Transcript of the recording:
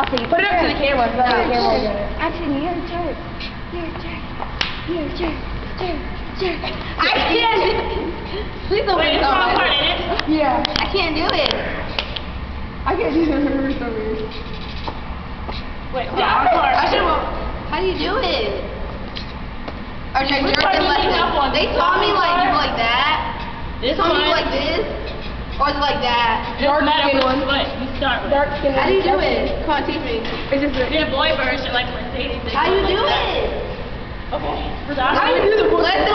I'll see. Put it up to the camera. so No, the camera will get it. Actually, you're a jerk. You're a jerk. You're a jerk. Jerk. Jerk. I can't. can't. Please don't Wait, make it's it wrong part, bad. it? Yeah. I can't do it. I can't do that. It's so weird. Wait, the wrong part. I should. How do you do it? Or should I Which jerk part it do you like need help? They taught me like you like that. They This taught me one. like this. Or is like that? Doesn't matter skin which one. Dark skin. How do you do it? Come on, teach me. It's just a, The boy version, like Mercedes. they How go you do it? Okay. How do you do the Let's